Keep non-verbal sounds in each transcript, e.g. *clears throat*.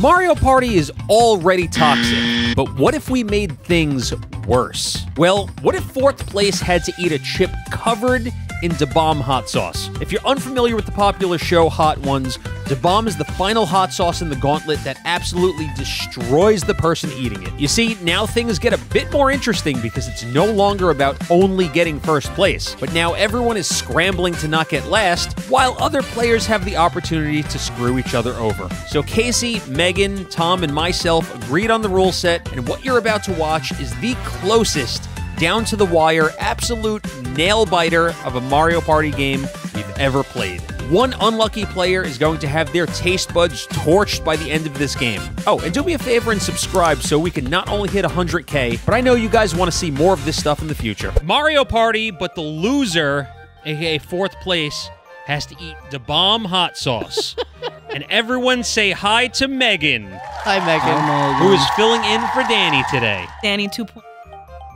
Mario Party is already toxic, but what if we made things worse? Well, what if fourth place had to eat a chip covered in Da Bomb hot sauce? If you're unfamiliar with the popular show Hot Ones, Da Bomb is the final hot sauce in the gauntlet that absolutely destroys the person eating it. You see, now things get a bit more interesting because it's no longer about only getting first place, but now everyone is scrambling to not get last, while other players have the opportunity to screw each other over. So Casey, Megan, Tom, and myself agreed on the rule set, and what you're about to watch is the closest down to the wire, absolute nail biter of a Mario Party game we've ever played. One unlucky player is going to have their taste buds torched by the end of this game. Oh, and do me a favor and subscribe so we can not only hit 100k, but I know you guys want to see more of this stuff in the future. Mario Party, but the loser, aka fourth place, has to eat the bomb hot sauce. *laughs* and everyone say hi to Megan, Hi, Megan. who is filling in for Danny today. Danny 2.0.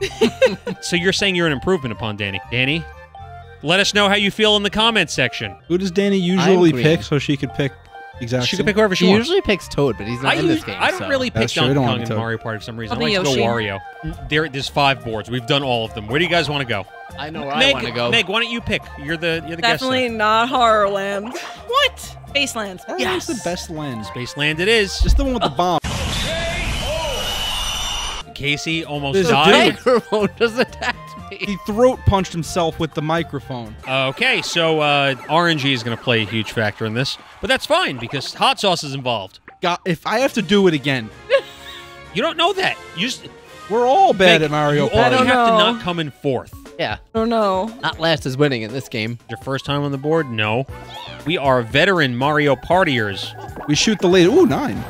*laughs* So you're saying you're an improvement upon Danny. Danny, let us know how you feel in the comments section. Who does Danny usually green. pick so she could pick exactly? She can pick whoever she She wants. usually picks Toad, but he's not I, in this us- game. I don't so. really pick That's true, Donkey don't Kong want and to. Mario Party for some reason. I Probably like to go Yoshi. Wario. There, there's five boards. We've done all of them. Where do you guys want to go? I know where Meg, I want to go. Meg, why don't you pick? You're the you're the Definitely guest. not Horrorland. What? Baselands. Yes. Yes. the best lens. Spaceland it is. Just the one with the bomb. Casey almost This the died. microphone *laughs* just attacked me. He throat punched himself with the microphone. Okay, so uh, RNG is going to play a huge factor in this, but that's fine because hot sauce is involved. God, if I have to do it again, *laughs* You don't know that. You just we're all bad Meg, at Mario You Party. only don't have to not come in fourth. Yeah, I don't know. not last is winning in this game. Your first time on the board? No. We are veteran Mario Partiers. We shoot the laser. Ooh, nine.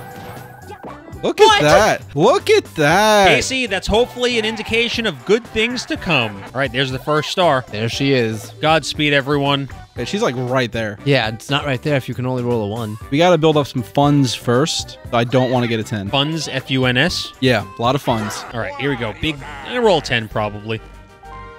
Look at that. Look at that. Casey, that's hopefully an indication of good things to come. All right, there's the first star. There she is. Godspeed, everyone. Okay, she's like right there. Yeah, it's not right there if you can only roll a one. We got to build up some funds first. I don't want to get a 10. Funds, F U N S. Yeah, a lot of funds. All right, here we go. Big. I roll a 10 probably.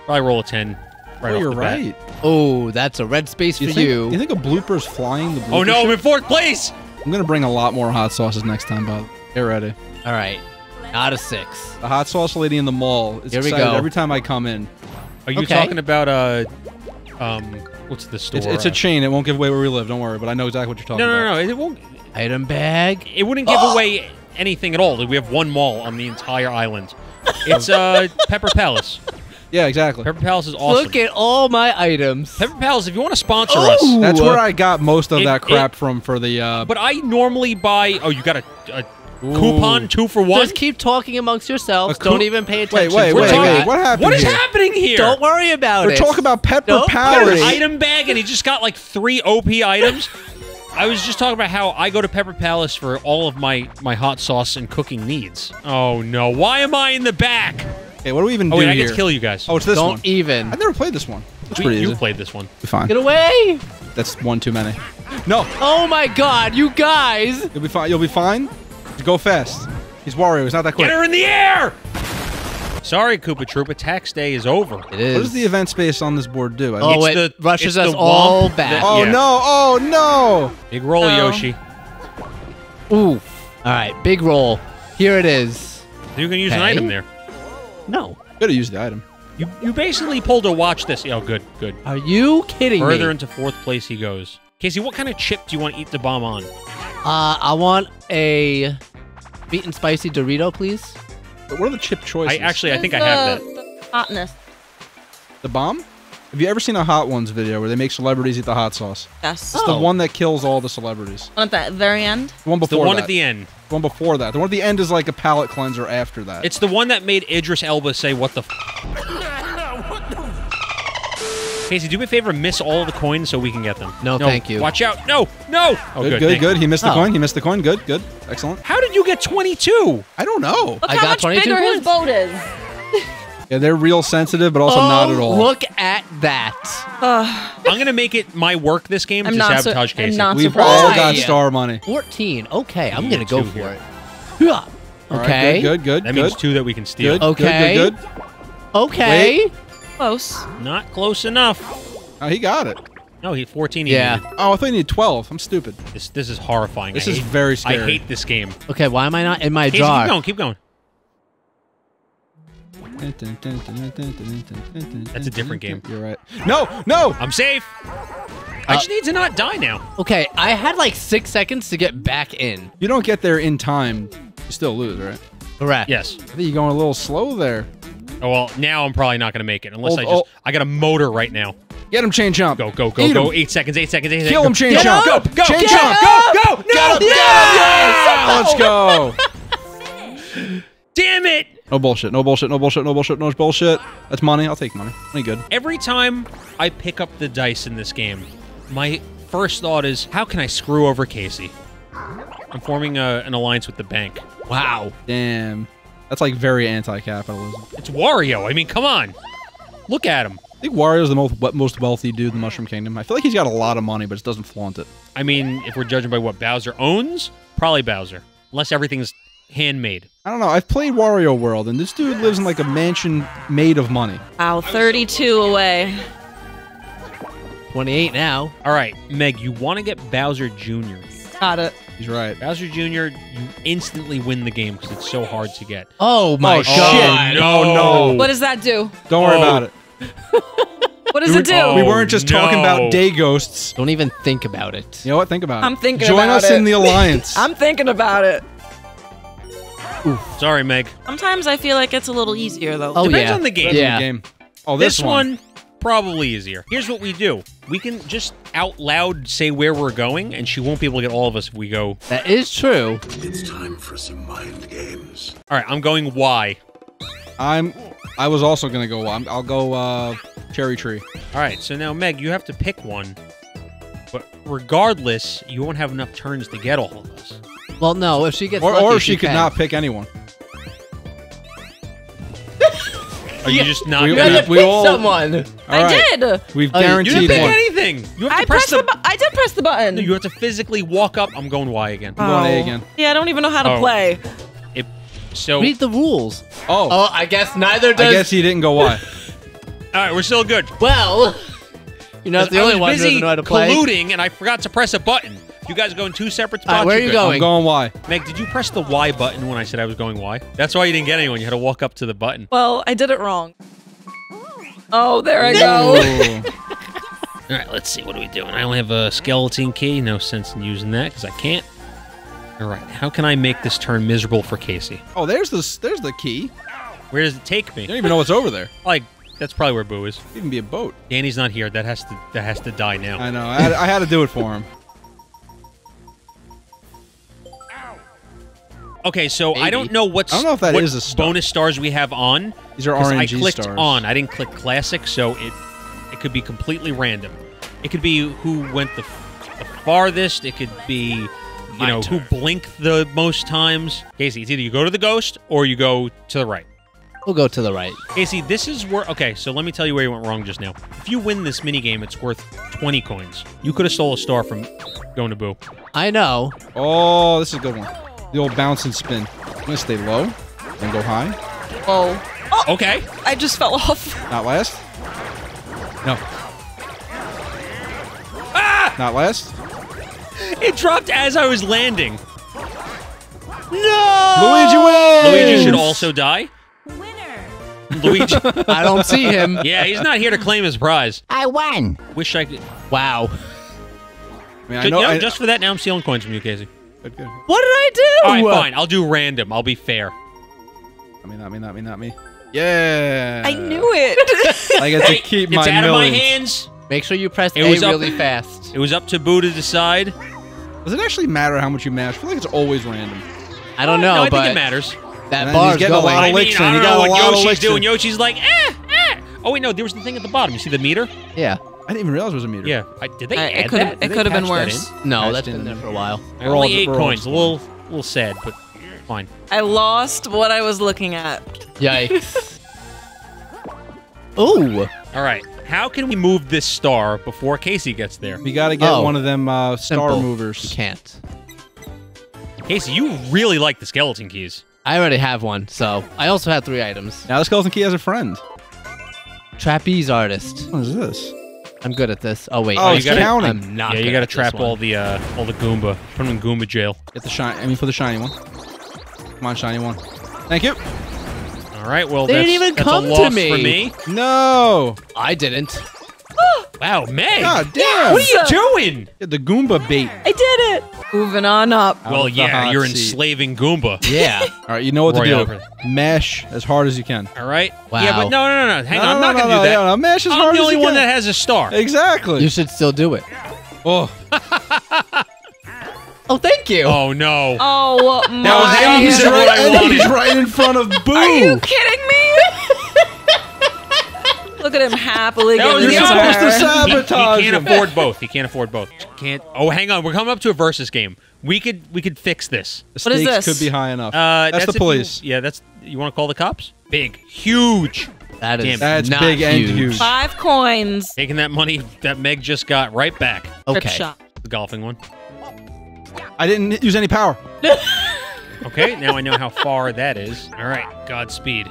Probably roll a 10 right oh, off you're the bat. right. Oh, that's a red space You for think, you. you think a blooper's flying? The Oh blooper no, I'm in fourth place. I'm going to bring a lot more hot sauces next time, Bob. Get ready. All right, not a six. The hot sauce lady in the mall is Here we excited go. every time I come in. Are you Okay. talking about uh, um, what's the store? It's, it's a uh, chain. It won't give away where we live. Don't worry. But I know exactly what you're talking No, about. no, no. It won't. Item bag. It wouldn't give away anything at all. We have one mall on the entire island. It's uh *laughs* Pepper Palace. Yeah, exactly. Pepper Palace is awesome. Look at all my items. Pepper Palace, if you want to sponsor Ooh. us. That's where I got most of It- that crap it- from for the. Uh, But I normally buy. Oh, you got a, a coupon two for one. Just keep talking amongst yourselves. Coup- Don't even pay attention. wait, to We're wait, what I talking- wait. What happened What is here? happening here? Don't worry about it. We're talking about pepper Nope. You got an item bag, and he just got like three OP items. *laughs* I was just talking about how I go to Pepper Palace for all of my my hot sauce and cooking needs. Oh no! Why am I in the back? Okay, what do we even Oh do wait, I here? get to kill you guys. Oh, it's this Don't one. even. I've never played this one. It's We- pretty you easy. played this one. Be fine. Get away! That's one too many. No, Oh my god, you guys! you'll be fine. You'll be fine. Just go fast. He's Wario. He's not that quick. Get her in the air! Sorry, Koopa Troopa. Tax day is over. It is. What does the event space on this board do? I Oh, It's it the- rushes it's us the all back. that- oh yeah. no! Oh no! Big roll, No. Yoshi. Ooh. All right, big roll. Here it is. You can use an item there. No. Gotta use the item. You you basically pulled a watch this. Oh, good, good. Are you kidding Further me? Further into fourth place he goes. Casey, what kind of chip do you want to eat the bomb on? uh, I want a sweet and spicy Dorito, please. But what are the chip choices? I actually, I think I have the- that. the Hotness. the bomb. Have you ever seen a Hot Ones video where they make celebrities eat the hot sauce? Yes. It's the Oh. one that kills all the celebrities. One at the very end. The one The before one that. at the end. The one before that. The one at the end is like a palate cleanser after that. It's the one that made Idris Elba say, "What the." *laughs* F-? Casey, do me a favor, miss all the coins so we can get them. No, thank you. Watch out! No, no. Oh, oh good, good, good, good. He missed the Oh. coin. He missed the coin. Good, good. Excellent. How did you get twenty-two? I don't know. Look I how got much 22 bigger his boat is. *laughs* Yeah, they're real sensitive, but also oh, not at oh, all. look at that. Ugh. I'm gonna make it my work this game I'm to not su- sabotage I'm Casey. not We've surprised. all got star money. 14. Okay, I'm going to go for here. it. Yeah. All right, Okay. good, good, good, that good. means two that we can steal. Good, Okay. good, good, good. Okay. Close. Not close enough. Oh, he got it. No, he 14. He Yeah. needed. Oh, I thought you needed 12. I'm stupid. This this is horrifying. This I is hate- very scary. I hate this game. Okay, why am I not in my Casey, jar? keep going. Keep going. That's a different game. You're right. No, no. I'm safe. I Uh, just need to not die now. Okay, I had like six seconds to get back in. You don't get there in time. You still lose, right? Correct. Yes. I think you're going a little slow there. Oh well, now I'm probably not gonna make it unless Oh, I just oh. I got a motor right now. Get him, chain jump. Go go go Eat go. him. Eight seconds. Eight seconds. Eight Kill him, seconds. chain Go, jump. Go go Chain jump. go go. No. Get him. Yeah, let's go. *laughs* Damn it! No bullshit. No bullshit. No bullshit. No bullshit. No bullshit. That's money. I'll take money. Money good. Every time I pick up the dice in this game, my first thought is, how can I screw over Casey? I'm forming a, an alliance with the bank. Wow. Damn. That's like very anti-capitalism. It's Wario. I mean, come on. Look at him. I think Wario's the most most wealthy dude in the Mushroom Kingdom. I feel like he's got a lot of money, but just doesn't flaunt it. I mean, if we're judging by what Bowser owns, probably Bowser. Unless everything's handmade. I don't know. I've played Wario World, and this dude lives in like a mansion made of money. Wow, 32 away. 28 now. All right, Meg, you want to get Bowser Jr. Got it. He's right. Bowser Jr., you instantly win the game because it's so hard to get. Oh my Oh, god. shit. no. no. What does that do? Don't worry Oh. about it. *laughs* What does we, it do? Oh, we weren't just talking no. about day ghosts. Don't even think about it. You know what? Think about it. I'm thinking about it. Join us it. in the alliance. *laughs* I'm thinking about it. Sorry, Meg. Sometimes I feel like it's a little easier though. Oh Depends yeah. on the game. Yeah. the game. Oh, this, This one, probably easier. Here's what we do. We can just out loud say where we're going, and she won't be able to get all of us if we go. That is true. It's time for some mind games. All right, I'm going Y. I'm. I was also gonna go. I'm, I'll go. uh Cherry tree. All right, so now Meg, you have to pick one. But regardless, you won't have enough turns to get all of us. Well, no, if she gets Or, lucky, or she could can. not pick anyone. *laughs* Are you just not? we- You gonna- had to we pick all- someone. All I did. We've Oh, you- you you didn't guaranteed pick one. anything. You have to I press pressed the. the. bu- I did press the button. No, you have to physically walk up. I'm going Y again. I'm going A oh. again. Yeah, I don't even know how to Oh. play. It, so, Read the rules. Oh, Oh, I guess neither does. I guess he didn't go Y. *laughs* all right, we're still good. well, you're not the only one who busy doesn't know how to play. colluding, and I forgot to press a button. You guys are going two separate spots. All right, where are You're you good. going? I'm going Y. Meg, did you press the Y button when I said I was going Y? That's why you didn't get anyone. You had to walk up to the button. Well, I did it wrong. Oh, there I go. *laughs* All right, let's see. What are we doing? I only have a skeleton key. No sense in using that because I can't. All right, how can I make this turn miserable for Casey? oh, there's the there's the key. Where does it take me? You don't even know what's over there. Like, that's probably where Boo is. Could even be a boat. Danny's not here. That has to that has to die now. I know. I had, I had to do it for him. Okay, so I don't know what's I don't know if that what is a star. bonus stars we have on. These are 'cause I clicked stars. on. I didn't click classic, so it it could be completely random. It could be who went the, f- the farthest. It could be you My know turn. who blinked the most times. Casey, it's either you go to the ghost or you go to the right. We'll go to the right. Casey, this is where okay. So let me tell you where you went wrong just now. If you win this mini game, it's worth twenty coins. You could have stole a star from going to Boo. I know. Oh, this is a good one. The old bounce and spin. I'm gonna stay low, then go high. Oh, Okay. I just fell off. Not last. No. Ah! Not last. It dropped as I was landing. No. Luigi wins. Luigi should also die. Winner. Luigi. *laughs* I don't see him. Yeah, he's not here to claim his prize. I won. Wish I could. Wow. I mean, I Ju- know. you know, I, just for that, now I'm stealing coins from you, Casey. Good, good. What did I do? All right, fine. I'll do random. I'll be fair. Not me, not me, not me, not me. Yeah. I knew it. *laughs* I get to Hey, keep it's my out of my millions. hands. Make sure you press It A was up- really fast. It was up to Boo to decide. Does it actually matter how much you mash? I feel like it's always random. I don't know, no, I but think it matters. that And then bar's he's getting a going. lot I of mean, licks in. I You don't got know a what lot of Yoshi's licks doing. in. Yoshi's like, eh, eh. Oh wait, no, there was the thing at the bottom. You see the meter? Yeah. I didn't even realize it was a meter. Yeah. I, did they Uh, add it could that? have. Did It they could have been patch that worse. No, Patched that's in been there there. for a while. in? I We're all- only eight we're all coins. A little, a little sad, but fine. I lost what I was looking at. Yikes. *laughs* Ooh. All right. How can we move this star before Casey gets there? We got to get Oh. one of them uh, star Simple. You movers. can't. Casey, you really like the skeleton keys. I already have one, so I also have three items. Now the skeleton key has a friend. Trapeze artist. What is this? I'm good at this. Oh wait, Oh, I'm it's good- counting. I'm not. yeah, you gotta trap all the uh, all the Goomba. Put them in Goomba jail. Get the shiny. I mean, for the shiny one. Come on, shiny one. Thank you. All right. Well, They that's, didn't even that's come a to me. for me. No. I didn't. Wow, Meg. God damn. What are you doing? Get the Goomba bait. I did it. Moving on up. Out well, of the yeah, hot you're seat. enslaving Goomba. Yeah. *laughs* All right, you know what to Royale. do. Mash as hard as you can. All right. Wow. Yeah, but no, no, no, no. Hang No, on. I'm no, not no, gonna no, do that. no, no, Mash as I'm hard the as only you one can. that has a star. Exactly. you should still do it. oh, *laughs* Oh, thank you. Oh no. Oh my. That was the he's opposite of what right, I and wanted. he's right in front of Boo. Are you kidding me? Look at him happily That getting was the the supposed to honor. say- He- he, Sabotage can't him. afford both. He can't afford both. Can't. Oh, hang on. We're coming up to a versus game. We could we could fix this. The What is stakes this? could be high enough. Uh, that's, if the you- police. yeah, that's. You want to call the cops? Big, huge. that Damn. That's not big and huge. huge. Five coins. Taking that money that Meg just got right back. Okay. shot. The golfing one. I didn't use any power. Okay, now I know how far that is. All right, Godspeed.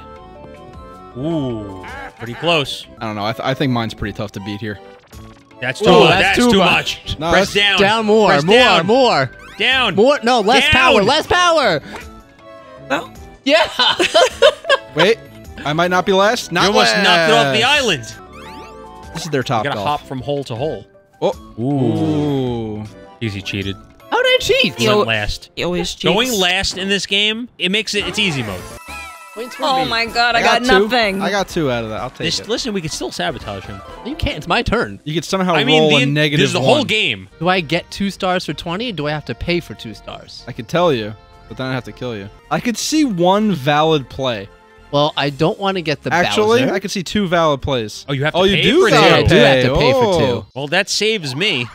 Ooh, pretty close. I don't know. I, th- I think mine's pretty tough to beat here. That's too Whoa, much. that's That's, too too much. much. No, Press that's- down. Down more, Press more, down. more, Down. more. No, less Down. power, less power. No. Yeah. *laughs* Wait, I might not be last. Not You almost knocked it off the island. This is their top You gotta golf. hop from hole to hole. Oh, Ooh. ooh. Easy cheated. How did I cheat? He went last. He always cheats. Going last in this game, it makes it it's easy mode. Oh my god, I, got, two. nothing. I got two out of that. I'll take This, it. listen, we can still sabotage him. You can't. It's my turn. You could somehow I mean, roll the, a negative this is the whole game. Do I get two stars for 20 do I have to pay for two stars? I could tell you, but then I'd have to kill you. I could see one valid play. Well, I don't want to get the Actually, Bowser. I could see two valid plays. Oh, you have to oh, pay you do for two. Yeah, I do have to pay for Oh. two. Well, that saves me.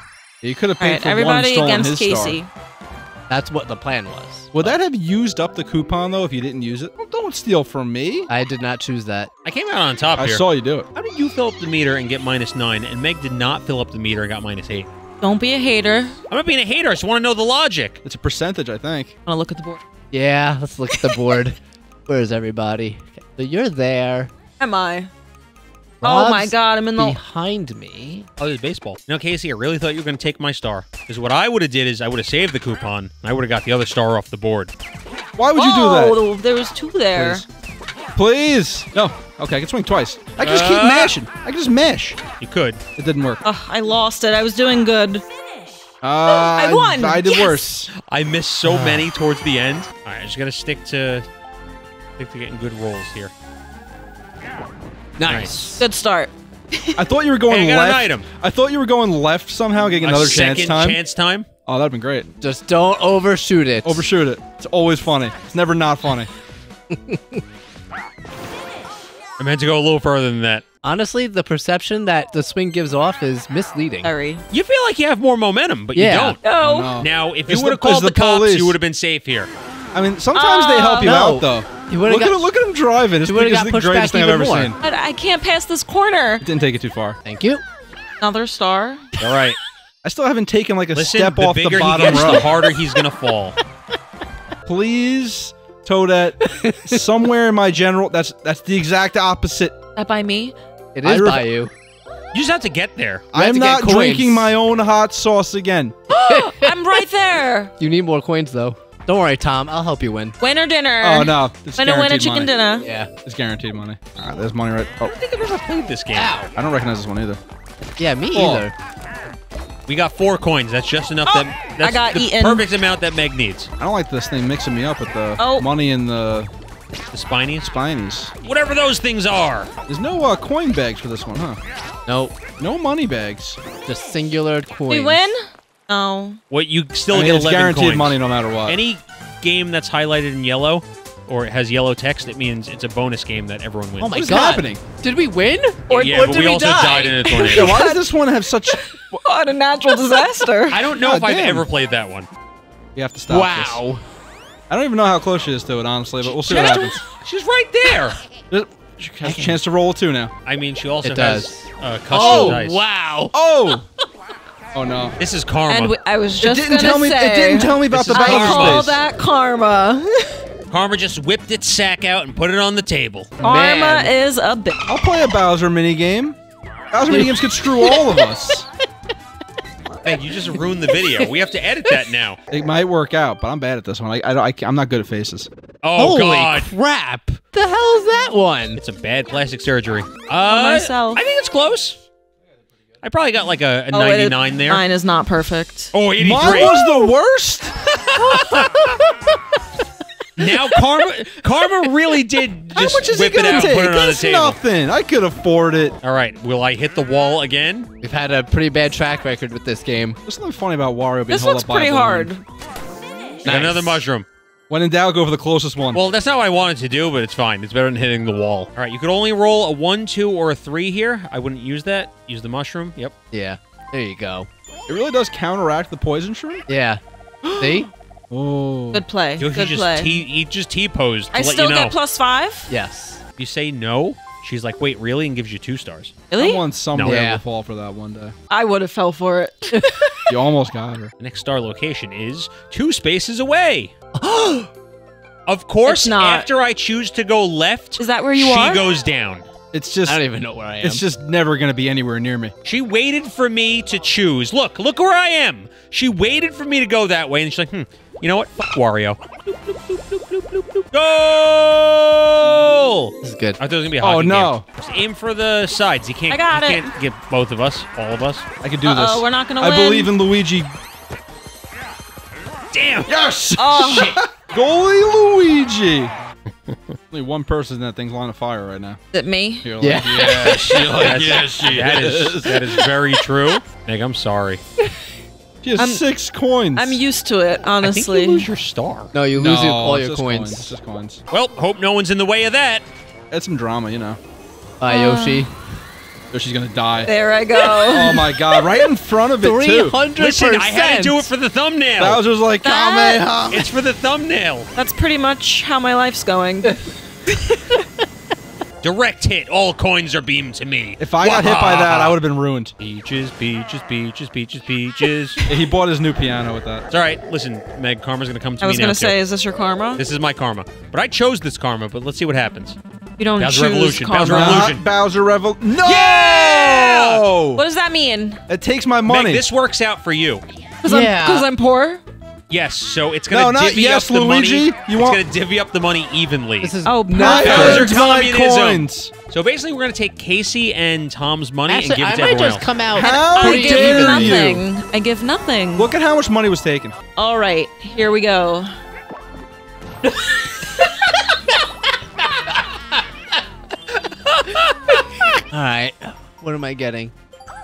You could have paid right, for one everybody stolen against his Casey. star. That's what the plan was. Would that have used up the coupon though if you didn't use it? Well, don't steal from me. I did not choose that. I came out on top I here. saw you do it. How did you fill up the meter and get minus nine, and Meg did not fill up the meter and got minus eight? Don't be a hater. I'm not being a hater. I just want to know the logic. It's a percentage, I think. I'm gonna look at the board. Yeah, let's look at the board. *laughs* Where's everybody? Okay, so you're there. Am I? Oh my god, I'm in the. behind me. Oh, there's baseball. You know, Casey, I really thought you were going to take my star. Because what I would have did is I would have saved the coupon, and I would have got the other star off the board. Why would you do that? Oh, there was two there. Please. No. Okay, I can swing twice. I can just keep Uh. mashing. I can just mash. You could. It didn't work. Ugh, I lost it. I was doing good. Uh, I won. I did Yes. worse. I missed so many towards the end. All right, I just got to stick to stick to getting good rolls here. Nice. Good start. I thought you were going Hey, I got an left. item. I thought you were going left somehow, getting another second chance time. chance time. Oh, that'd been great. Just don't overshoot it. Overshoot it. It's always funny. It's never not funny. *laughs* I meant to go a little further than that. Honestly, the perception that the swing gives off is misleading. Sorry. You feel like you have more momentum, but Yeah. you don't. No. No. Now, if you It's would the- have called the, the cops, police. you would have been safe here. I mean, sometimes they help you uh, no. out though. You would've Look at him. Look at him driving. It's, You would've it's got the greatest thing I've even ever more. seen. But I can't pass this corner. It didn't take it too far. Thank you. Another star. All right. I still haven't taken like a Listen, step the off the bigger he bottom gets, row. the harder he's going to fall. *laughs* Please, Toadette, somewhere in my general. That's that's the exact opposite. That by me. It I is ref- by you. You just have to get there. You I'm not drinking my own hot sauce again. *gasps* I'm right there. You need more coins though. Don't worry, Tom. I'll help you win. Winner dinner. Oh no, it's Winner, winner, guaranteed chicken money. dinner. Yeah. It's guaranteed money. All right, there's money right. Oh, I don't think I've ever played this game. Ow. I don't recognize this one either. Yeah, me Oh. either. We got four coins. That's just enough. Oh, that that's I got the eaten. perfect amount that Meg needs. I don't like this thing mixing me up with the Oh. money and the The spinies, spinies. whatever those things are. There's no uh, coin bags for this one, huh? Nope. No money bags. Just singular coins. We win? No. What you still I mean, get it's 11 guaranteed coins. money no matter what. Any game that's highlighted in yellow or it has yellow text, it means it's a bonus game that everyone wins. Oh my What is god. happening? Did we win? Or, yeah, or but did we we also die? died in a yeah, tornado. *laughs* why does this one have such? *laughs* What a natural *laughs* disaster. I don't know God if I've ever played that one. You have to stop wow. this. I don't even know how close she is to it, honestly, but we'll see what happens. She's right there. She has a chance to roll a two now. I mean, she also It has does. uh, custom Oh, dice. wow. Oh! Oh no. This is karma. and we, I was It just didn't gonna tell me. say. It didn't tell me about This the is I call that karma. *laughs* karma just whipped its sack out and put it on the table. karma Man. is a bitch. I'll play a Bowser minigame. Bowser mini games could screw all of us. *laughs* Hey, you just ruined the video. We have to edit that now. *laughs* It might work out, but I'm bad at this one. I, I, don't- I can't- I'm not good at faces. Oh Holy God. crap! The hell is that one? It's a bad plastic surgery. Uh, myself. I think it's close. I probably got like a, a Oh, it- 99 there. Mine is not perfect. Oh, 83. Mine was the worst. *laughs* now Karma Karma really did How just much is he whip it gonna out take? and put it on the table. nothing. I could afford it. All right, will I hit the wall again? We've had a pretty bad track record with this game. There's something funny about Wario being This held looks up by a pretty hard. Got Another mushroom. When in doubt, go for the closest one. Well, that's not what I wanted to do, but it's fine. It's better than hitting the wall. All right, you could only roll a one, two, or a three here. I wouldn't use that. Use the mushroom. Yep. Yeah. There you go. it really does counteract the poison shroom. Yeah. *gasps* See? Oh. Good play. He Good just play. T, he just T posed I let still you know. get plus five. Yes. If you say no, she's like, "Wait, really?" and gives you two stars. Really? Someone somewhere No. Yeah. will fall for that one day. I would have fell for it. *laughs* You almost got her. The next star location is two spaces away. *gasps* of course, It's not. after I choose to go left, Is that where you she are? goes down. It's just. I don't even know where I am. It's just never gonna be anywhere near me. She waited for me to choose. Look, look where I am. She waited for me to go that way, and she's like, hmm, you know what? Fuck Wario. Goal! this is good. I thought it was gonna be a Oh, no. game. Just aim for the sides. You can't. I got you it. can't get both of us, all of us. I can do Uh-oh, this. we're not gonna I win. believe in Luigi. Damn. Yes. Oh, Goalie Luigi. Only one person in that thing's line of fire right now. is it me? You're like, Yeah. yeah, she like, That's- *laughs* yeah, she That is. is that is very true. Meg, I'm sorry. She has I'm- six coins. I'm used to it, I think honestly. you lose your star. No, you no, lose your- all it's your just coins. It's just coins. Well, hope no one's in the way of that. Add some drama, you know. Bye, Uh, Yoshi. Or she's gonna die. there I go. Oh my god! Right in front of it Three too. hundred Listen, percent. I had to do it for the thumbnail. Bowser's like That- Kamehameha. It's for the thumbnail. That's pretty much how my life's going. *laughs* Direct hit. All coins are beamed to me. If I got hit by that, I would have been ruined. Peaches, peaches, peaches, peaches, peaches. *laughs* He bought his new piano with that. it's all right. Listen, Meg, karma's gonna come to me. I me was now gonna too. say, is this your karma? This is my karma, but I chose this karma. But let's see what happens. You don't Bowser choose Revolution, karma. Bowser Revolution. Not Bowser Revol. No! Yeah! What does that mean? It takes my Meg, money. this works out for you. Because Yeah. I'm, 'cause I'm poor? Yes, so it's gonna No, not divvy yes, up the Luigi. money. You it's want- gonna divvy up the money evenly. This is Oh, Not perfect. Bowser earned telling my me it is, um, coins. So basically, we're gonna take Casey and Tom's money Actually, and give it I to might everyone just else. come out. How I pretty give dare you. nothing. I give nothing. Look at how much money was taken. All right, here we go. *laughs* All right. What am I getting?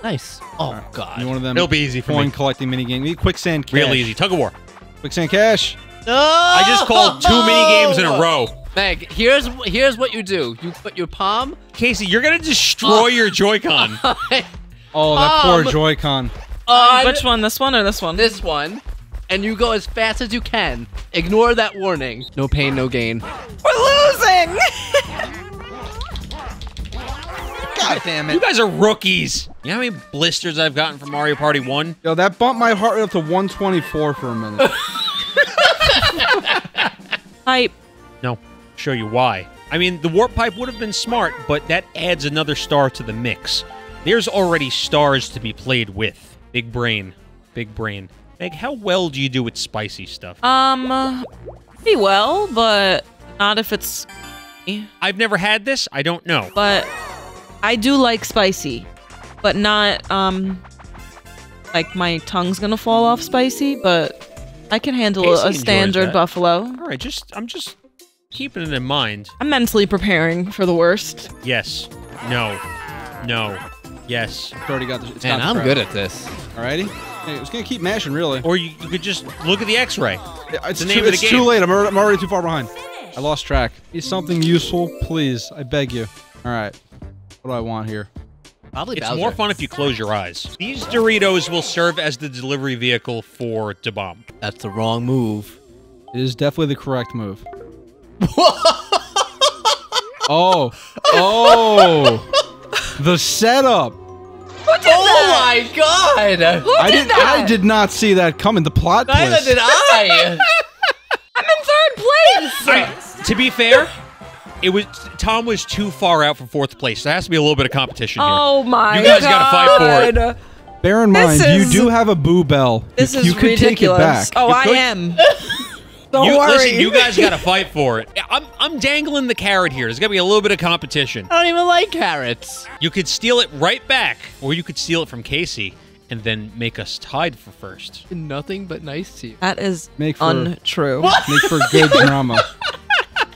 Nice. Oh God. You one of them It'll be easy for coin me. collecting mini game. Quicksand cash. Real easy. Tug of war. Quicksand cash. No. I just called two mini games in a row. Meg, here's here's what you do. You put your palm. Casey, you're gonna destroy your Joy-Con. *laughs* Oh, that poor Um, Joy-Con. on Which one? This one or this one? this one, and you go as fast as you can. Ignore that warning. No pain, no gain. We're losing. *laughs* God *laughs* damn it. you guys are rookies. You know how many blisters I've gotten from Mario Party 1? Yo, that bumped my heart rate up to 124 for a minute. *laughs* Hype. No. Show you why. I mean, the warp pipe would have been smart, but that adds another star to the mix. There's already stars to be played with. Big brain. Big brain. Meg, how well do you do with spicy stuff? Um, pretty well, but not if it's. I've never had this. I don't know. But I do like spicy, but not um. Like my tongue's gonna fall off spicy, but I can handle Casey a standard buffalo. All right, just I'm just keeping it in mind. I'm mentally preparing for the worst. Yes. No. No. Yes. It's already got the. It's Man, got the I'm good at this. Alrighty. Hey, it's gonna keep mashing, really. Or you, you could just look at the X-ray. It's, the too, name of the it's game. too late. I'm already, I'm already too far behind. I lost track. Be something useful, please. I beg you. All right. What do I want here? Probably It's Bowser. more fun if you close your eyes. These Doritos will serve as the delivery vehicle for the Da Bomb. That's the wrong move. It is definitely the correct move. *laughs* oh. Oh. the setup. oh my God! Who I did did. that? I did not see that coming. The plot Neither twist. did I. *laughs* I'm in third place. All right, to be fair, It was Tom was too far out for fourth place. There has to be a little bit of competition here. Oh my You guys gotta fight for it. Bear in mind, is- you do have a boo bell. This you, is you could ridiculous. take it back. Oh, You I am. *laughs* Don't You, worry. listen, you guys got to *laughs* fight for it. I'm, I'm dangling the carrot here. There's got to be a little bit of competition. I don't even like carrots. You could steal it right back, or you could steal it from Casey and then make us tied for first. Nothing but nice to you. that is Make for- untrue. Make for good *laughs* drama.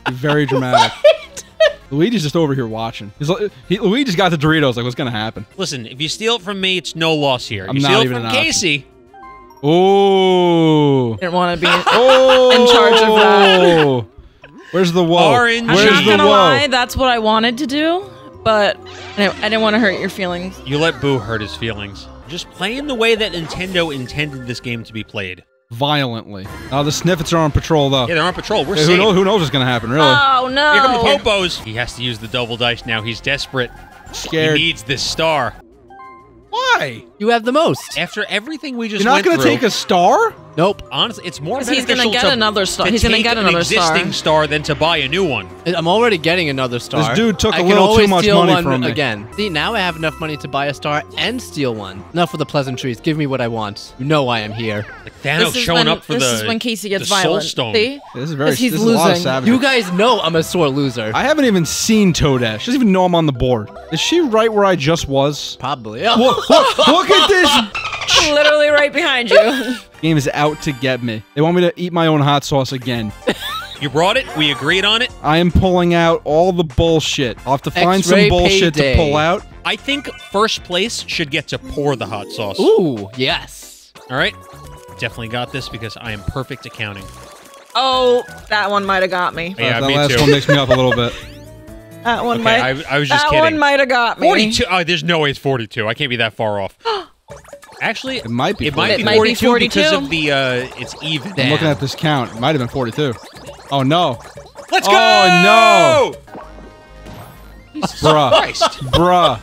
Be very dramatic. *laughs* Luigi's just over here watching. He's like, he, Luigi's got the Doritos. Like, what's gonna happen? Listen, if you steal it from me, it's no loss here. I'm you not steal it even from an option. Casey, Oh. Didn't want to be. Oh. In charge of that. *laughs* Where's the whoa? Orange. I'm Where's not the gonna whoa? lie. That's what I wanted to do, but I didn't, I didn't want to hurt your feelings. you let Boo hurt his feelings. Just playing the way that Nintendo intended this game to be played. Violently. Oh, the Snifits are on patrol though. Yeah, they're on patrol. We're Hey, who, safe. knows, who knows what's gonna happen? Really? Oh no! Here come the Popos. He has to use the double dice now. He's desperate. Scared. He needs this star. Why? You have the most. After everything we just You're not gonna take a star? Nope. honestly, it's more 'Cause he's gonna get to- another star. to He's gonna get another star. existing star than to buy a new one. I'm already getting another star. This dude took I a can little too much steal money one from me. again. See, now I have enough money to buy a star and steal one. Enough with the pleasantries. Give me what I want. You know why I'm here. Like Thanos This is showing when, up for this the is when Casey gets violent. Stone. See? This is very. 'Cause he's this is a lot of losing. You guys know I'm a sore loser. I haven't even seen Toadette. She doesn't even know I'm on the board. Is she right where I just was? Probably. *laughs* Look, look, look at this! *laughs* Literally right behind you. *laughs* Game is out to get me. They want me to eat my own hot sauce again. You brought it. We agreed on it. I am pulling out all the bullshit. I'll have to find some bullshit payday. to pull out. I think first place should get to pour the hot sauce. Ooh, yes. All right. Definitely got this because I am perfect at counting. oh, that one might have got me. Yeah, that me last too. one makes me up a little bit. *laughs* That one Okay, might. I, I was just kidding. that kidding. one might have got me. 42. Oh, there's no way it's 42. I can't be that far off. *gasps* *gasps* Actually, It might be It might be 42. Might be 42 because of the uh, it's even. I'm looking at this count. It might have been 42. Oh no. Let's Oh, go! no. no! Bruh. Christ. Bruh.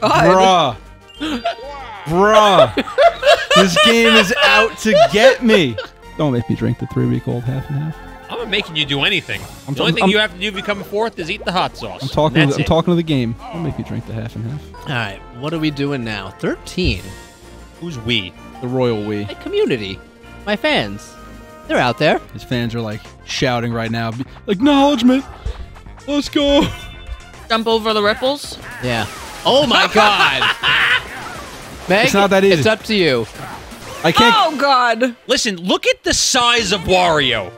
Bruh. Bruh. this game is out to get me. Don't make me drink the three week old half and half. I'm not making you do anything. I'm the only t- thing I'm- you have to do to become fourth is eat the hot sauce. I'm talking. To That's the, I'm it. talking to the game. Don't make me drink the half and half. All right, what are we doing now? 13. Who's we? The royal we. My community. My fans. They're out there. His fans are like shouting right now. Acknowledgement. Let's go. Jump over the ripples. Yeah. Oh my *laughs* god. Meg, It's not that easy. It's up to you. I can't. Oh God! Listen, look at the size of Wario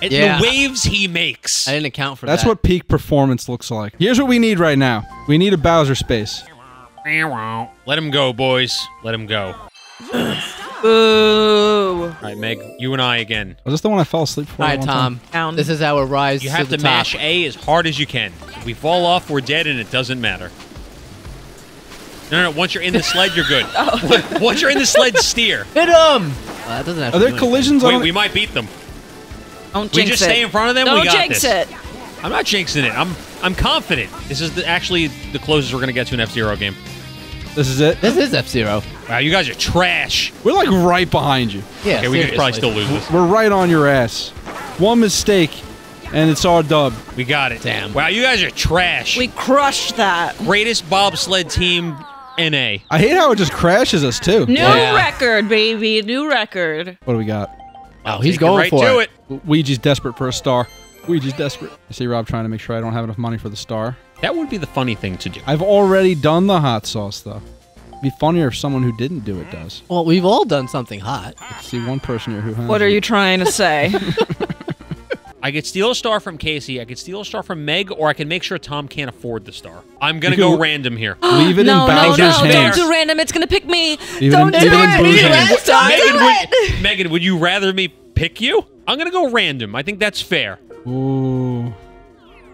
and Yeah. the waves he makes. I didn't account for That's that. That's what peak performance looks like. Here's what we need right now. We need a Bowser space. Let him go, boys. Let him go. Boo! All right, Meg, you and I again. Was this the one I fell asleep for? All the right, one time? Tom. This is our rise You to have the to top. mash A as hard as you can. If we fall off, we're dead, and it doesn't matter. No, no, no. Once you're in the sled, you're good. *laughs* Oh. Once you're in the sled, steer. Hit them. That doesn't Are there do anything. collisions on Wait, we might beat them. Don't We just it. stay in front of them. Don't we got jinx this. it. I'm not jinxing it. I'm I'm confident. This is the, actually the closest we're gonna get to an F Zero game. This is it. This is F Zero. Wow, you guys are trash. We're like right behind you. Yeah. Okay, we could probably still lose this. We're right on your ass. One mistake, and it's our dub. We got it. Damn. Wow, you guys are trash. We crushed that. Greatest bobsled team, NA. I hate how it just crashes us too. New Yeah. record, baby. New record. What do we got? Oh, he's Take it going right for to it. it. Ouija's desperate for a star. Ouija's desperate. I see Rob trying to make sure I don't have enough money for the star. That would be the funny thing to do. I've already done the hot sauce though. It'd be funnier if someone who didn't do it does. Well, we've all done something hot. I see one person here who has. What are you trying to say? *laughs* I could steal a star from Casey. I could steal a star from Meg, or I can make sure Tom can't afford the star. I'm gonna go random here. *gasps* Leave it *gasps* no, in no, Bowser's no! Don't do random. It's gonna pick me. Even don't in- do it. Megan. Don't do it. would, Megan, would you rather me pick you? I'm gonna go random. I think that's fair. Ooh.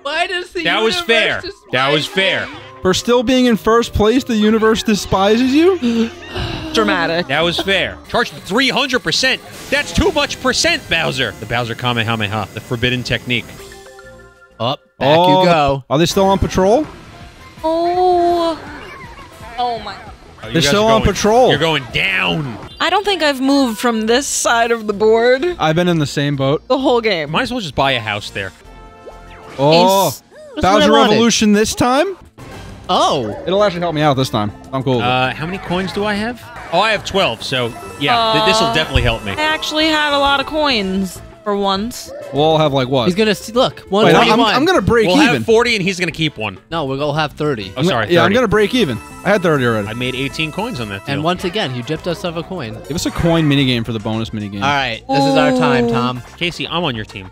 Why does the That was fair. That was fair. For still being in first place, the universe despises you? *sighs* Dramatic. That was fair. *laughs* Charged 300%. That's too much percent, Bowser. The Bowser Kamehameha, the forbidden technique. Up, back Oh, you go. Are they still on patrol? Oh. Oh my. Oh, They're still are on patrol. You're going down. I don't think I've moved from this side of the board I've been in the same boat. the whole game. Might as well just buy a house there. Oh, Ace. That's what I Bowser. Revolution this time. Oh, It'll actually help me out this time. I'm cool. with it. Uh, how many coins do I have? Oh, I have 12, so yeah, th- this will definitely help me. I actually have a lot of coins for once. we'll all have like what? he's gonna see, look. One Wait, I'm, twenty-one. I'm gonna break We'll even. have 40 and he's going to keep one. No, we'll gonna have thirty. Oh, sorry, 30. Yeah, I'm gonna break even. I had 30 already. I made 18 coins on that deal. And once again, he dipped us of a coin. Give us a coin minigame for the bonus minigame. All right, this is our time, Tom. Casey, I'm on your team.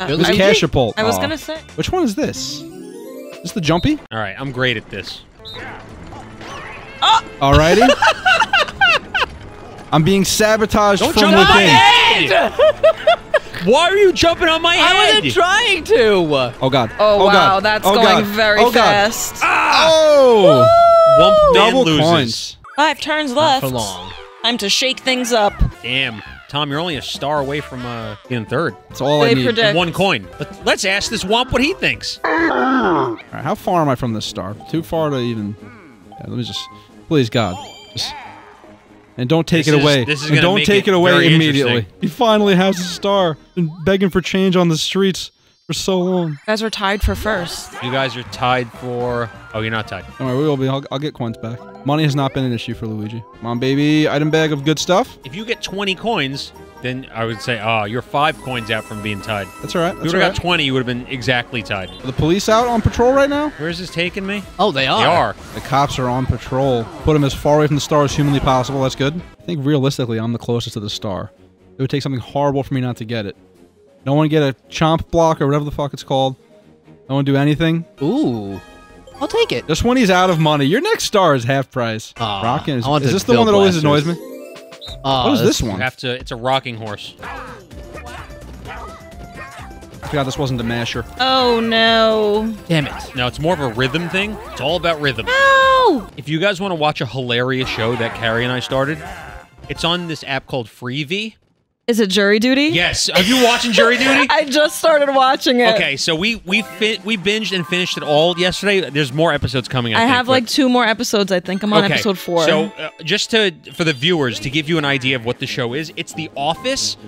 Uh, You're This the I, cash pult. I was Aw. gonna say. Which one is this? Is this the jumpy? All right, I'm great at this. Alrighty. *laughs* I'm being sabotaged Don't from jump on my within. head! *laughs* Why are you jumping on my I head? wasn't trying to. Oh god. Oh, wow, god. that's oh, going god. very oh, God. fast. Oh! Whomp man Double loses. coins. Five turns Not left. for long. Time to shake things up. Damn. Tom, you're only a star away from uh, being third. That's all I need. predict- One coin. Let, let's ask this Whomp what he thinks. *clears throat* Alright, how far am I from this star? Too far to even. Yeah, let me just. Please, God. Just. And don't take This it is- away. this is and don't take it it, away immediately. He finally has a star. Been begging for change on the streets for so long. You guys are tied for first. You guys are tied for. Oh, you're not tied. Don't worry, we will be. I'll, I'll get coins back. Money has not been an issue for Luigi. Come on, baby. Item bag of good stuff. If you get 20 coins, then I would say, oh, you're five coins out from being tied. That's all right. If you That's would all have got 20, you would have been exactly tied. Are the police out on patrol right now? Where is this taking me? Oh, they are. They are. The cops are on patrol. Put them as far away from the star as humanly possible. That's good. I think realistically, I'm the closest to the star. It would take something horrible for me not to get it. No to get a chomp block or whatever the fuck it's called. Don't want to do anything. Ooh, I'll take it. Just when he's out of money, your next star is half price. Aw, Rockin' is, is this the one that Bill always annoys me? Oh, What is this You one? I have to. It's a rocking horse. forgot this wasn't a masher. Oh no. Damn it. No, it's more of a rhythm thing. It's all about rhythm. No! If you guys want to watch a hilarious show that Carrie and I started, it's on this app called Freevee. Is it jury duty? Yes. Are you watching Jury *laughs* Duty? I just started watching it. Okay, so we we fi- we binged and finished it all yesterday. There's more episodes coming. I, I think, have but- like two more episodes. I think I'm on Okay, episode four. So uh, just to for the viewers to give you an idea of what the show is, it's The Office,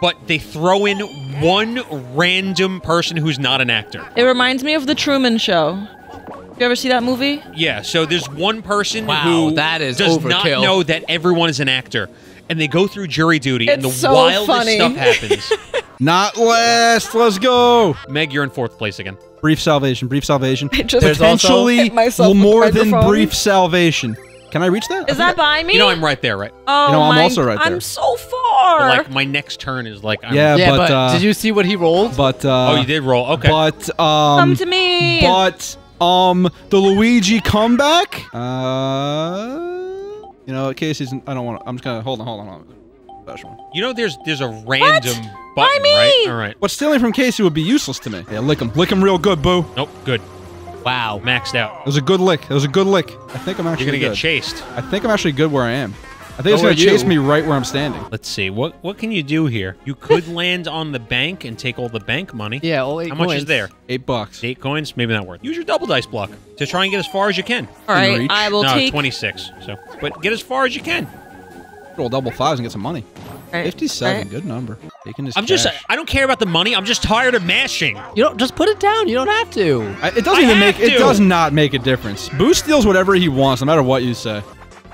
but they throw in one random person who's not an actor. it reminds me of the Truman Show. You ever see that movie? Yeah, so there's one person Wow, who that is does not overkill. know that everyone is an actor. And they go through jury duty, and the so wildest funny. stuff happens. *laughs* Not last. Let's go. Meg, you're in fourth place again. Brief salvation. Brief salvation. I just There's also- Potentially hit myself more than brief salvation. Can I reach that? Is that by me? You know I'm right there, right? Oh You know, I'm my- also right there. I'm so far. But like my next turn is like I'm, Yeah, Yeah, but, but, uh, did you see what he rolled? But uh, Oh, you did roll. Okay. But um, Come to me. But um, the Luigi comeback. Uh, you know, Casey's. I don't want. to I'm just gonna hold on, hold on, hold on. Special one. You know, there's there's a random Why button, me? right? All right. But stealing from Casey would be useless to me. Yeah, lick him, lick him real good, boo. Nope. Good. wow. Maxed out. It was a good lick. It was a good lick. I think I'm actually You're gonna good. get chased. I think I'm actually good where I am. I think it's gonna chase you. me right where I'm standing. Let's see. What what can you do here? You could *laughs* land on the bank and take all the bank money. Yeah, all eight How much is there? Eight bucks. Eight coins. Maybe not worth. Use your double dice block to try and get as far as you can. All right. I will no, take. 26. So, but get as far as you can. Roll double fives and get some money. Right, Fifty-seven, right. good number. Taking his I'm just. I don't care about the money. I'm just tired of mashing. You don't just put it down. You don't have to. I, it doesn't I even have make. It does not make a difference. Boo steals whatever he wants, no matter what you say.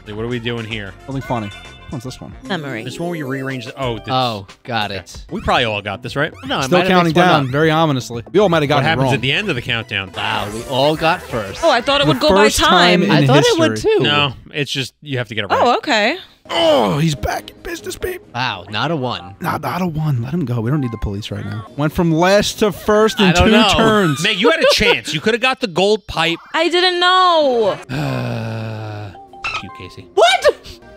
Hey, What are we doing here? Something funny. What's this one? Memory. This one where you rearrange the. Oh. This, Oh, got it. We probably all got this right. No, I Still have counting mixed down, up. very ominously. We all might have What gotten it happens wrong. at the end of the countdown? Wow, we all got first. Oh, I thought it The would go by first time time. in- I thought it would history. too. No, it's just you have to get it oh, right. oh, okay. Oh, he's back in business, babe. Wow, not a one. Not, not a one. Let him go. We don't need the police right now. Went from last to first in I don't two know. turns. Meg, you had a chance. You could have got the gold pipe. I didn't know. *sighs* *sighs* *sighs* You, Casey. What?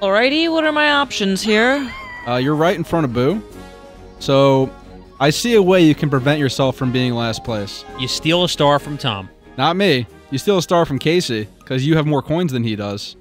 Alrighty, what are my options here? Uh, you're right in front of Boo. So, I see a way you can prevent yourself from being last place. You steal a star from Tom. Not me. You steal a star from Casey because you have more coins than he does.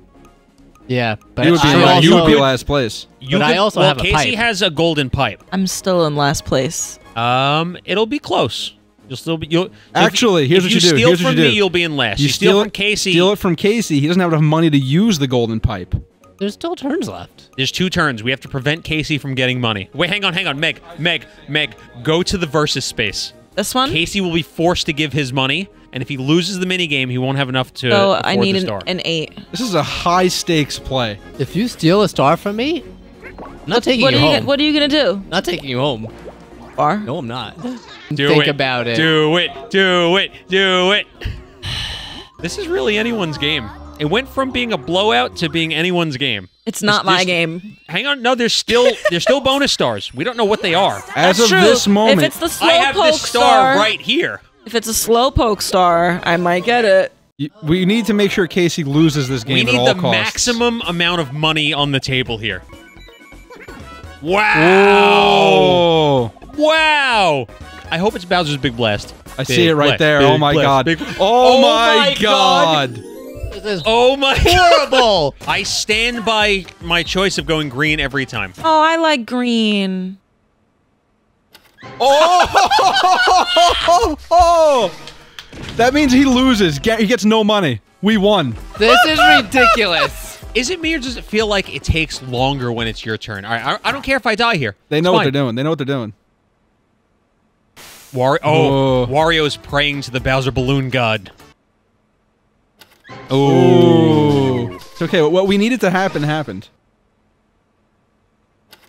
Yeah, but You would be, I also, you would be last place. You But I also well, have a Casey pipe. has a golden pipe. I'm still in last place. Um, it'll be close. You'll still be. You'll so if Actually, here's if what you do. steal Here's what from you me, you'll be in last. You, steal, steal it from Casey. Steal it from Casey. He doesn't have enough money to use the golden pipe. There's still turns left. There's two turns. We have to prevent Casey from getting money. Wait, hang on, hang on. Meg, Meg, Meg, go to the versus space. This one. Casey will be forced to give his money, and if he loses the mini game, he won't have enough to so I need the an, star. an eight. This is a high stakes play. If you steal a star from me, I'm not taking What you are you? home. What are you gonna do? not taking you home. Bar. No, I'm not. *laughs* Do Think it. about it. Do it. Do it. Do it. This is really anyone's game. It went from being a blowout to being anyone's game. It's not There's- my there's- game. Hang on. No, there's still there's still bonus stars. We don't know what they are. *laughs* As That's of true. this moment, if it's the slow I have poke this star, right here. If it's a slow poke star, I might get it. y- we need to make sure Casey loses this game We need the costs. maximum amount of money on the table here. Wow! Oh, Wow! I hope it's Bowser's Big Blast. I Big see it right blast, there. big Oh my blast, god. big- Oh, Oh my my God. god. This is Oh my *laughs* horrible. I stand by my choice of going green every time. Oh, I like green. Oh! oh! *laughs* That means he loses. He gets no money. We won. this is ridiculous. Is it me or does it feel like it takes longer when it's your turn? All right, I, I don't care if I die here. They know what they're doing. They know what they're doing. War- oh, Whoa. Wario's praying to the Bowser balloon god. Ooh. It's okay. What we needed to happen happened.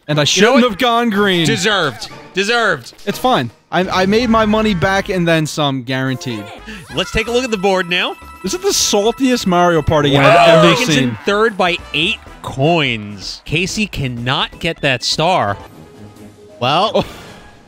And I shouldn't what? have gone green. Deserved. Deserved. it's fine. I, I made my money back and then some, guaranteed. Let's take a look at the board now. This is the saltiest Mario Party game I've ever Megan's in seen. third by eight coins. Casey cannot get that star. Well,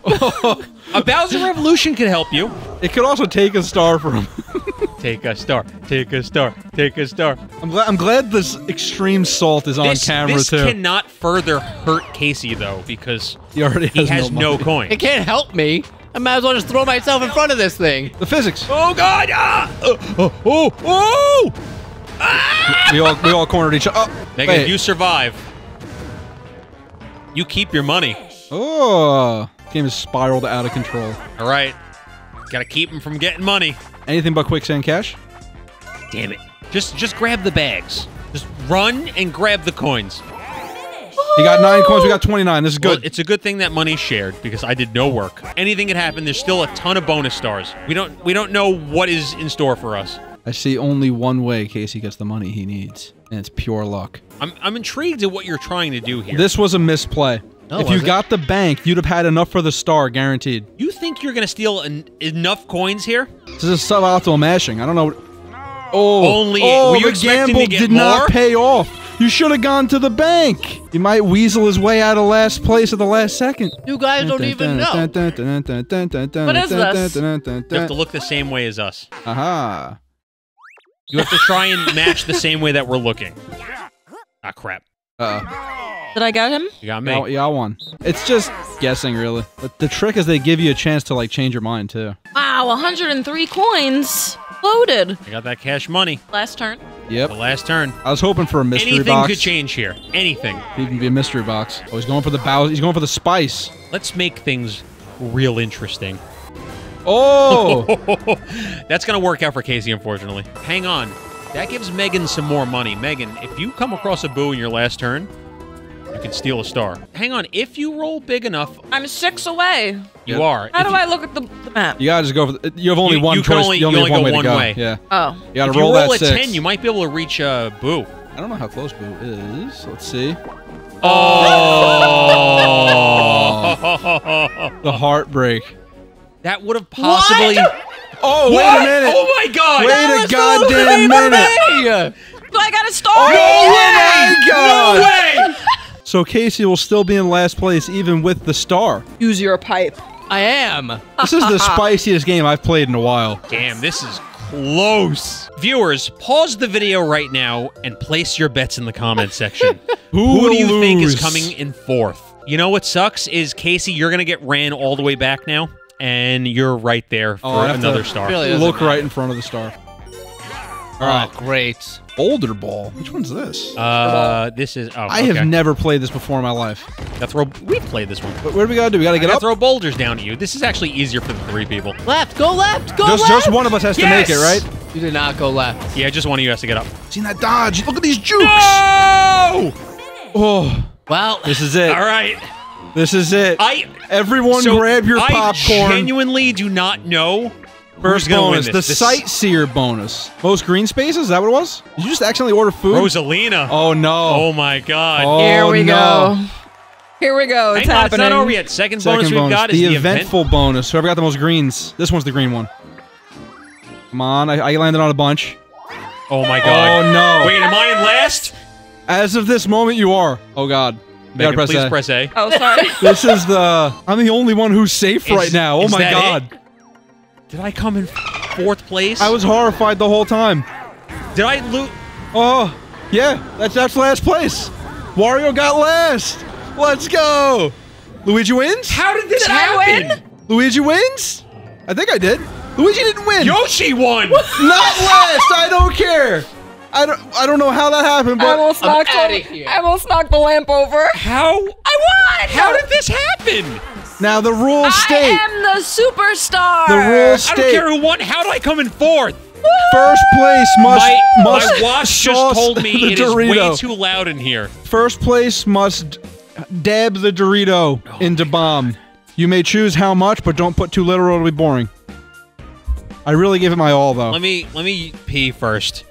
oh. *laughs* A Bowser Revolution could help you. It could also take a star from. *laughs* Take a star. Take a star. Take a star. I'm glad. I'm glad this extreme salt is on this, camera this too. cannot further hurt Casey though because he already he has, has no, money. coin. it can't help me. I might as well just throw myself in front of this thing. The physics. Oh God! Ah! Oh! Oh! Oh! We all we all cornered each other. Oh, Megan, wait. you survive. You keep your money. oh, game is spiraled out of control. All right. Got to keep him from getting money. Anything but Quicksand Cache. Damn it! Just just grab the bags. Just run and grab the coins. You got nine coins. We got 29. This is Well, good. it's a good thing that money's shared because I did no work. Anything could happen. There's still a ton of bonus stars. We don't we don't know what is in store for us. I see only one way Casey gets the money he needs, and it's pure luck. I'm I'm intrigued at what you're trying to do here. This was a misplay. Oh, if you it? got the bank, you'd have had enough for the star, guaranteed. you think you're gonna steal en- enough coins here? This is suboptimal mashing. I don't know. What... Oh, Only- oh, were you the expecting gamble to get did more? not pay off. You should have gone to the bank. He might weasel his way out of last place at the last second. You guys don't even know. What What is this? You have to look the same way as us. Aha. You have to try and match the same way that we're looking. Ah, crap. Uh, Did I get him? You got me. yeah, yeah, I won. It's just guessing, really. But the trick is they give you a chance to like change your mind too. Wow, 103 coins loaded. I got that cash money. Last turn. Yep. The last turn. I was hoping for a mystery Anything box. could change here. Anything. It can be a mystery box. Oh, he's going for the bow. He's going for the spice. Let's make things real interesting. Oh, *laughs* That's gonna work out for Casey, unfortunately. Hang on. That gives Megan some more money. Megan, if you come across a boo in your last turn, you can steal a star. Hang on. If you roll big enough, I'm six away. you Yep. are. How If do you- I look at the, the map? you gotta just go for. The, you have only You- one you choice. only- you only you have only one go way to one go. way. Yeah. Oh. You gotta if you roll, roll that a six. 10, you might be able to reach a boo. I don't know how close Boo is. Let's see. Oh! The heartbreak. that would have possibly. Oh, wait What? a minute. Oh my god! Wait a goddamn minute. Do I got a star? Oh my god. No way! So Casey will still be in last place even with the star. Use your pipe. I am. *laughs* This is the spiciest game I've played in a while. Damn, this is close. Viewers, pause the video right now and place your bets in the comment section. *laughs* Who, Who do you think is coming in fourth? You know what sucks is Casey, you're gonna get ran all the way back now, and you're right there oh, for Oh, I have to another star. Really Look matter. right in front of the star. Oh, all right, great. Boulder Ball. Which one's this? Uh, this is. Oh, I okay. have never played this before in my life. Gotta throw. We've played this one. But where do we gotta do? We gotta get Gotta up. throw boulders down to you. This is actually easier for the three people. Left, go left, go Just, left. just one of us has to make it, right? You did not go left. Yeah, just one of you has to get up. Seen that dodge? Look at these jukes. Oh! Oh, Well, this is it. All right. This is it. I Everyone so grab your popcorn. I genuinely do not know First who's bonus, the this. This- sightseer bonus. Most green spaces, is that what it was? Did you just accidentally order food? Rosalina. Oh no. Oh my god. Oh, Here we no. go. Here we go. It's Hang on, happening. it's not over yet. Second, Second bonus, bonus. we've got the, is the eventful event. bonus. Whoever got the most greens. This one's the green one. Come on, I, I landed on a bunch. Oh my god. Oh no. Wait, am I in last? As of this moment, you are. Oh god. You gotta Megan, press please A. press A. Oh, sorry. *laughs* This is the. I'm the only one who's safe Is- right now. Oh my god. it? Did I come in fourth place? I was horrified the whole time. Did I lose? Oh, yeah, that's that's last place. Wario got last. Let's go. Luigi wins. How did this Did I happen? win? Luigi wins. I think I did. Luigi didn't win. Yoshi won. *laughs* Not last. I don't care. I don't. I don't know how that happened, I but almost I'm knocked outta the, here. I almost knocked the lamp over. How? I won. How did this happen? Now the rules state. I am the superstar. The rules state. I don't care who won. How do I come in fourth? First place must My, must my watch sauce just told me the it is Dorito. way too loud in here. First place must dab the Dorito Oh into bomb. You may choose how much, but don't put too little. It'll be boring. I really give it my all, though. Let me let me pee first.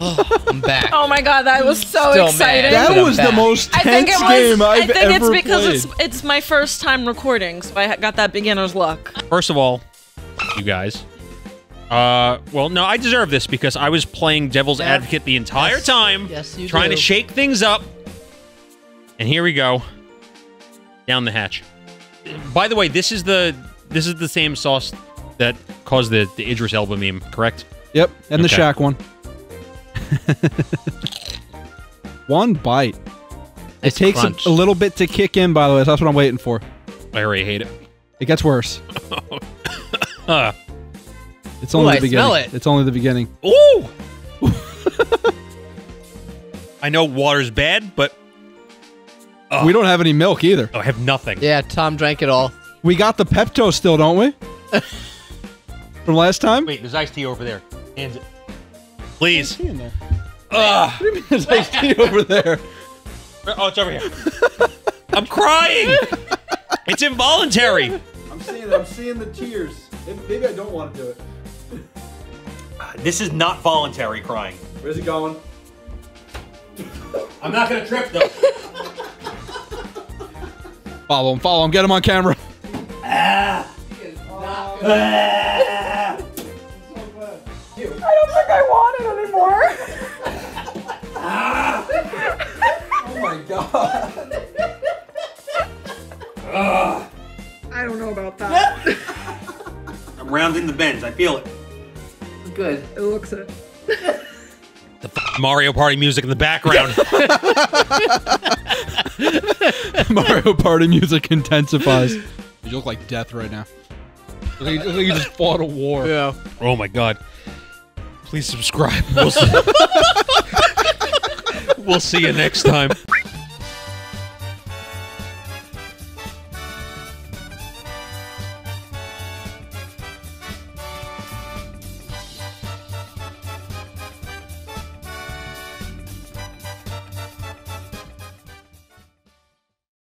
I'm back. Oh my god, that was so Still exciting. mad. that was the most I think tense it was. game I I've think it's because played. it's it's my first time recording, so I got that beginner's luck. First of all, you guys. Uh, well, no, I deserve this because I was playing devil's Yeah. advocate the entire Yes. time, Yes, you trying do. to shake things up. And here we go, down the hatch. By the way, this is the this is the same sauce that caused the the Idris Elba meme, correct? Yep, and the Okay. Shaq one. *laughs* one bite. It takes a, a little bit to kick in, by the way. so That's what I'm waiting for. I already hate it. It gets worse. *laughs* It's only Ooh, the I beginning. smell it. It's only the beginning. ooh. *laughs* I know water's bad, but We don't have any milk either. oh, I have nothing. Yeah, Tom drank it all. We got the Pepto still, don't we? From last time? Wait, there's iced tea over there. Hands it. Please. in there. Ugh. There's iced tea over there. Oh, it's over here. *laughs* I'm crying. It's involuntary. I'm seeing I'm seeing the tears. Maybe I don't want to do it. Uh, this is not voluntary crying. Where's it going? I'm not gonna trip though. *laughs* Follow him, follow him, get him on camera. Oh my god. I don't know about that. *laughs* I'm rounding the bends. I feel it. Good. It looks it. the f- Mario Party music in the background. *laughs* Mario Party music intensifies. You look like death right now. Look like you, like you just fought a war. Yeah. oh my god. Please subscribe. We'll see, *laughs* we'll see you next time.